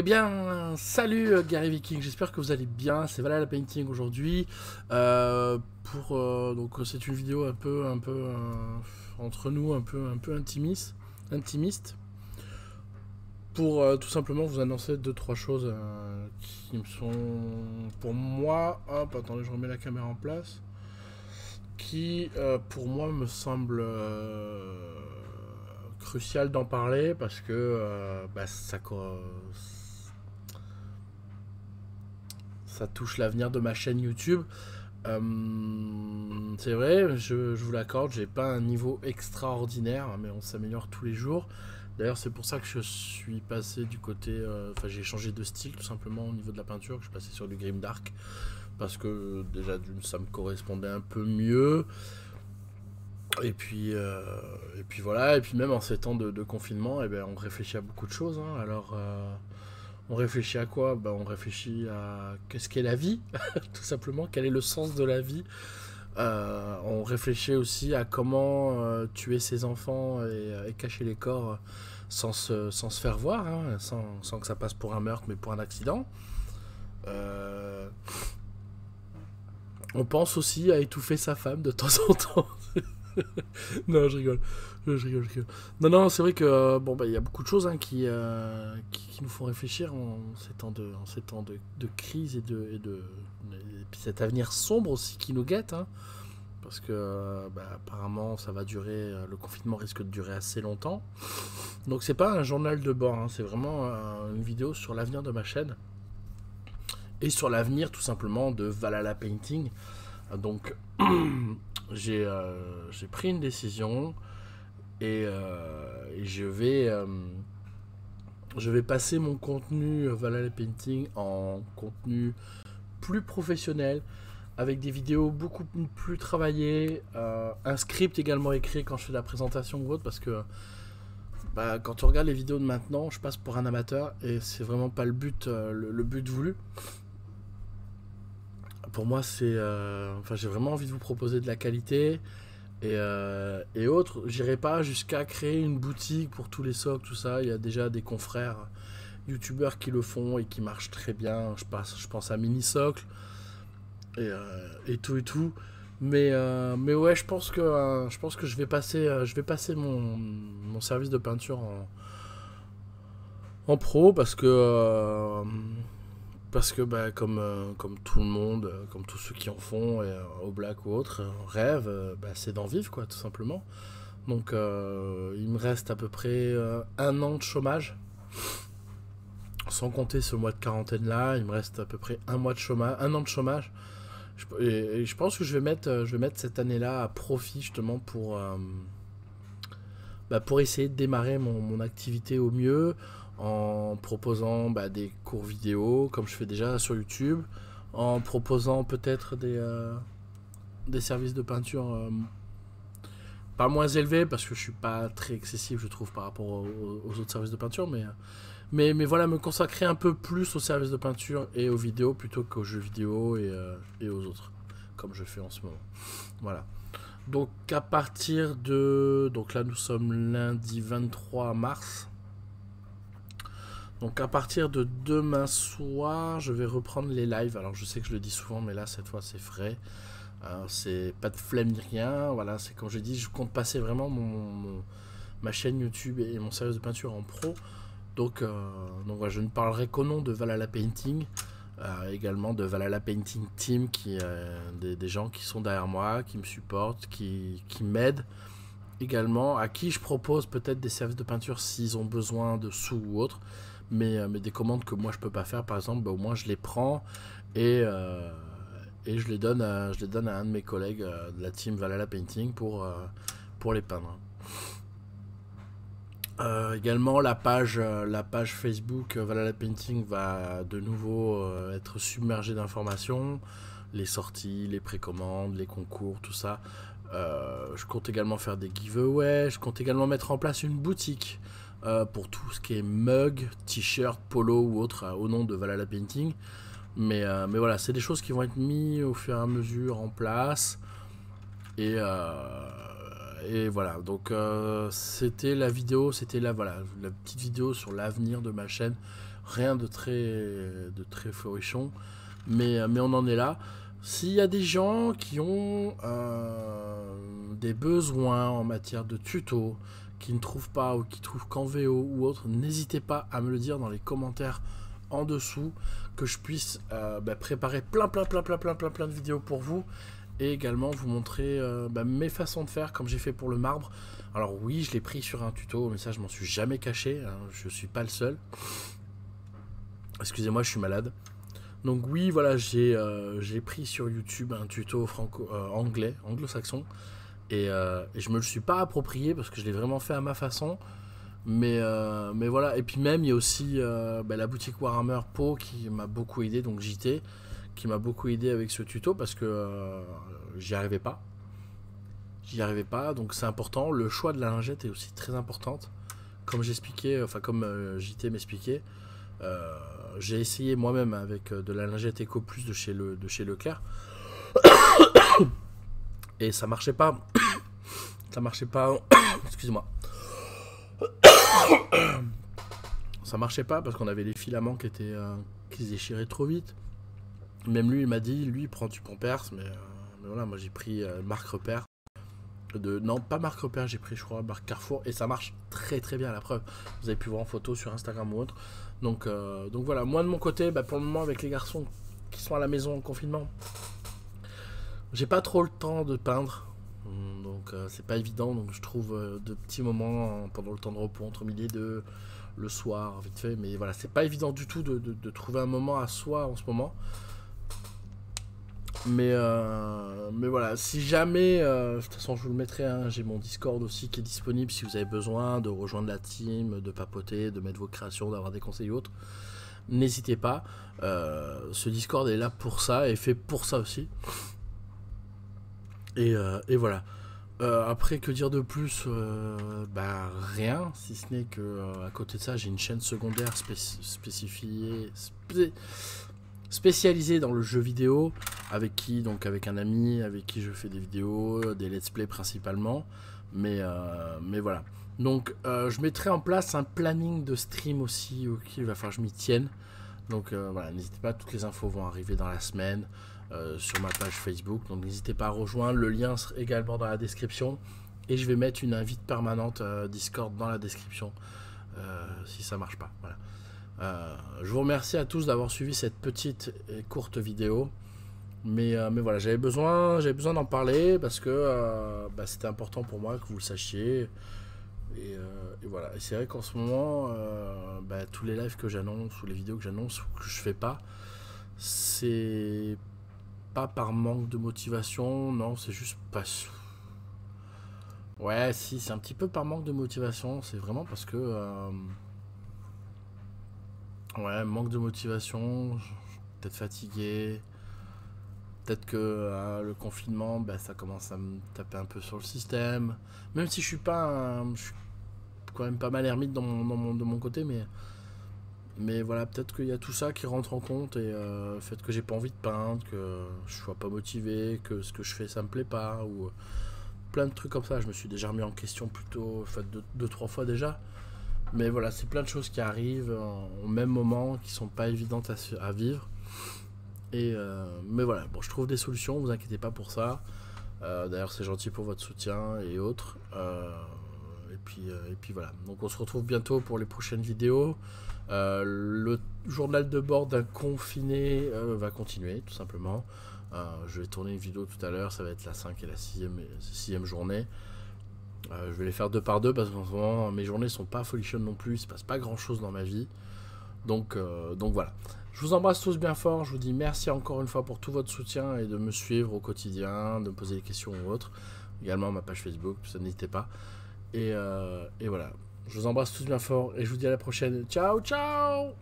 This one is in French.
Eh bien, salut euh, Gary Viking, j'espère que vous allez bien. C'est Valhalla Painting aujourd'hui. Euh, euh, c'est une vidéo un peu un peu entre nous, un peu un peu intimiste, intimiste. Pour tout simplement vous annoncer deux trois choses qui me sont pour moi. Hop, attendez, je remets la caméra en place. Qui pour moi me semble crucial d'en parler parce que bah, ça ça touche l'avenir de ma chaîne YouTube. Euh, c'est vrai, je, vous l'accorde, j'ai pas un niveau extraordinaire, mais on s'améliore tous les jours. D'ailleurs, c'est pour ça que je suis passé du côté. Euh, enfin, j'ai changé de style tout simplement au niveau de la peinture. Je suis passé sur du grim dark parce que déjà ça me correspondait un peu mieux. Et puis, euh, et puis voilà. Et puis même en ces temps de, confinement, eh ben, on réfléchit à beaucoup de choses. Hein. Alors. On réfléchit à quoi? Ben, On réfléchit à qu'est-ce qu'est la vie, tout simplement, quel est le sens de la vie? Euh, on réfléchit aussi à comment euh, tuer ses enfants et, cacher les corps sans se, faire voir, hein, sans, que ça passe pour un meurtre, mais pour un accident. Euh, on pense aussi à étouffer sa femme de temps en temps. non, je rigole. Je rigole, Non, non, c'est vrai que euh, bon, bah, il y a beaucoup de choses hein, euh, qui, qui, nous font réfléchir en ces temps de, en de crise et de, et de puis cet avenir sombre aussi qui nous guette. Hein, parce que euh, bah, apparemment ça va durer, le confinement risque de durer assez longtemps. Donc c'est pas un journal de bord, hein, c'est vraiment une vidéo sur l'avenir de ma chaîne et sur l'avenir tout simplement de Valhalla Painting. Donc j'ai pris une décision. Euh, et, je vais euh, je vais passer mon contenu Valhalla Painting en contenu plus professionnel avec des vidéos beaucoup plus travaillées, euh, un script également écrit quand je fais la présentation ou autre parce que bah, quand tu regardes les vidéos de maintenant, je passe pour un amateur et c'est vraiment pas le but, le, but voulu. Pour moi, c'est, enfin, j'ai vraiment envie de vous proposer de la qualité, et, euh, autres. J'irai pas jusqu'à créer une boutique pour tous les socles, tout ça. Il y a déjà des confrères youtubeurs qui le font et qui marchent très bien. Je, passe, je pense à Mini Socle et, euh, et tout et tout. Mais, euh, mais ouais, je pense que, je, pense que je vais passer, je vais passer mon, mon service de peinture en pro parce que parce que bah, comme, euh, comme tout le monde, euh, comme tous ceux qui en font, euh, au black ou autre, rêve, bah, c'est d'en vivre, quoi, tout simplement. Donc il me reste à peu près un an de chômage. Sans compter ce mois de quarantaine là, il me reste à peu près un mois de un an de chômage. et, je pense que je vais mettre, je vais mettre cette année-là à profit justement pour, bah, pour essayer de démarrer mon, mon activité au mieux en proposant bah, des cours vidéo, comme je fais déjà sur YouTube, en proposant peut-être des, euh, des services de peinture euh, pas moins élevés, parce que je suis pas très excessif, je trouve, par rapport aux, autres services de peinture, mais, mais, mais, voilà, me consacrer un peu plus aux services de peinture et aux vidéos plutôt qu'aux jeux vidéo et, euh, et aux autres, comme je fais en ce moment. Voilà. Donc à partir de... Donc là nous sommes lundi 23 mars. Donc à partir de demain soir, je vais reprendre les lives. Alors je sais que je le dis souvent, mais là cette fois c'est frais. Euh, c'est pas de flemme ni rien. Voilà, c'est comme je dis, je compte passer vraiment mon, ma chaîne YouTube et mon service de peinture en pro. Donc, euh, voilà, je ne parlerai qu'au nom de Valhalla Painting. Euh, également de Valhalla Painting Team, qui des, des, gens qui sont derrière moi, qui me supportent, qui, qui m'aident également, à qui je propose peut-être des services de peinture s'ils ont besoin de sous ou autre mais, euh, mais des commandes que moi je peux pas faire, par exemple, bah, au moins je les prends et, euh, et je, les donne à, je les donne à un de mes collègues euh, de la team Valhalla Painting pour, pour les peindre. également, la page, la page Facebook Valhalla Painting va de nouveau être submergée d'informations, les sorties, les précommandes, les concours, tout ça. je compte également faire des giveaways, je compte également mettre en place une boutique euh, pour tout ce qui est mug, t-shirt, polo ou autre euh, au nom de Valhalla Painting. Mais, euh, mais voilà, c'est des choses qui vont être mises au fur et à mesure en place. Et, et voilà, donc c'était la vidéo, c'était la, voilà, la petite vidéo sur l'avenir de ma chaîne. Rien de très, de très florichon, mais, mais on en est là. S'il y a des gens qui ont des besoins en matière de tuto, qui ne trouvent pas ou qui trouvent qu'en VO ou autre, n'hésitez pas à me le dire dans les commentaires en dessous que je puisse bah, préparer plein plein plein plein plein plein plein de vidéos pour vous et également vous montrer euh, bah, mes façons de faire comme j'ai fait pour le marbre. Alors oui, je l'ai pris sur un tuto, mais ça je m'en suis jamais caché, hein, je suis pas le seul. Excusez-moi, je suis malade. Donc oui, voilà, j'ai euh, pris sur YouTube un tuto franco euh, anglais, anglo-saxon, et, et, je me le suis pas approprié parce que je l'ai vraiment fait à ma façon. Mais, mais voilà, et puis même il y a aussi bah, la boutique Warhammer Po qui m'a beaucoup aidé, donc JT qui m'a beaucoup aidé avec ce tuto parce que euh, j'y arrivais pas. J'y arrivais pas, donc c'est important. Le choix de la lingette est aussi très importante. Comme j'expliquais, enfin comme euh, JT m'expliquait, euh, j'ai essayé moi-même avec de la lingette Eco Plus de chez, le, de chez Leclerc. Et ça marchait pas. ça marchait pas. Excuse-moi. ça marchait pas parce qu'on avait les filaments qui étaient qui se déchiraient trop vite. Même lui, il m'a dit, lui, prends du Pampers, mais, euh, mais voilà, moi j'ai pris euh, marque repère. De, non, pas marque repère, j'ai pris, je crois, marque Carrefour, et ça marche très très bien, la preuve. Vous avez pu voir en photo sur Instagram ou autre. Donc, euh, donc voilà, moi de mon côté, bah, pour le moment, avec les garçons qui sont à la maison en confinement, j'ai pas trop le temps de peindre. Donc c'est pas évident, donc je trouve de petits moments pendant le temps de repos entre midi et deux, le soir, vite fait. Mais voilà, c'est pas évident du tout de, trouver un moment à soi en ce moment. Mais, euh, mais voilà, si jamais, euh, de toute façon je vous le mettrai, hein, j'ai mon Discord aussi qui est disponible si vous avez besoin de rejoindre la team, de papoter, de mettre vos créations, d'avoir des conseils ou autres. N'hésitez pas, euh, ce Discord est là pour ça et fait pour ça aussi. Et, et voilà. après, que dire de plus Bah rien, si ce n'est que à côté de ça, j'ai une chaîne secondaire spécifiée spécialisé dans le jeu vidéo, avec qui, donc avec un ami, avec qui je fais des vidéos, des let's play principalement. Mais, euh, mais voilà. Donc euh, je mettrai en place un planning de stream aussi, ok, il va falloir que je m'y tienne. Donc euh, voilà, n'hésitez pas, toutes les infos vont arriver dans la semaine sur ma page Facebook. Donc n'hésitez pas à rejoindre, le lien sera également dans la description. Et je vais mettre une invite permanente Discord dans la description si ça marche pas. Voilà. Euh, je vous remercie à tous d'avoir suivi cette petite et courte vidéo. Mais, euh, mais voilà, j'avais besoin, j'avais besoin d'en parler parce que euh, bah, c'était important pour moi que vous le sachiez. Et, voilà. Et c'est vrai qu'en ce moment, bah, tous les lives que j'annonce ou les vidéos que j'annonce ou que je fais pas, c'est pas par manque de motivation, non, c'est juste pas. Ouais, si, c'est un petit peu par manque de motivation. C'est vraiment parce que Ouais, manque de motivation, peut-être fatigué. Peut-être que euh, le confinement, bah, ça commence à me taper un peu sur le système. Même si je suis pas. je suis quand même pas mal ermite dans mon, de mon côté, mais. Mais voilà, peut-être qu'il y a tout ça qui rentre en compte et euh, le fait que j'ai pas envie de peindre, que je sois pas motivé, que ce que je fais ça me plaît pas, ou plein de trucs comme ça. Je me suis déjà remis en question plutôt, fait, deux, deux, trois fois déjà. Mais voilà, c'est plein de choses qui arrivent au même moment, qui sont pas évidentes à, vivre. Et euh, mais voilà, bon, je trouve des solutions, vous inquiétez pas pour ça. Euh, d'ailleurs, c'est gentil pour votre soutien et autres. Euh, et, puis, et puis voilà. Donc, on se retrouve bientôt pour les prochaines vidéos. le journal de bord d'un confiné va continuer, tout simplement. je vais tourner une vidéo tout à l'heure, ça va être la 5 et la 6 journée. Euh, je vais les faire deux par deux parce qu'en ce moment mes journées sont pas folichonnes non plus, il se passe pas grand chose dans ma vie. Donc, euh, donc voilà. Je vous embrasse tous bien fort, je vous dis merci encore une fois pour tout votre soutien et de me suivre au quotidien, de me poser des questions ou autres. Également ma page Facebook, ça n'hésitez pas. Et, euh, et voilà. Je vous embrasse tous bien fort et je vous dis à la prochaine. Ciao, ciao